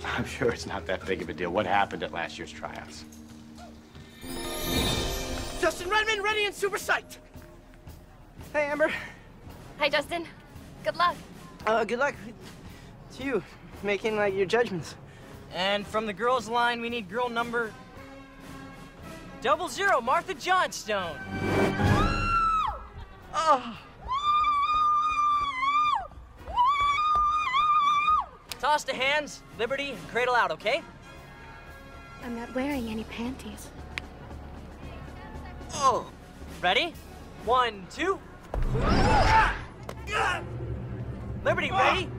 I'm sure it's not that big of a deal. What happened at last year's tryouts? Justin Redmond, ready and super psyched. Hey, Amber. Hi, Justin. Good luck. Uh, good luck to you, making like your judgments. And from the girls' line, we need girl number double zero, Martha Johnstone. Toss to hands, Liberty, and cradle out, okay? I'm not wearing any panties. Oh. Ready? One, two. Liberty, ready?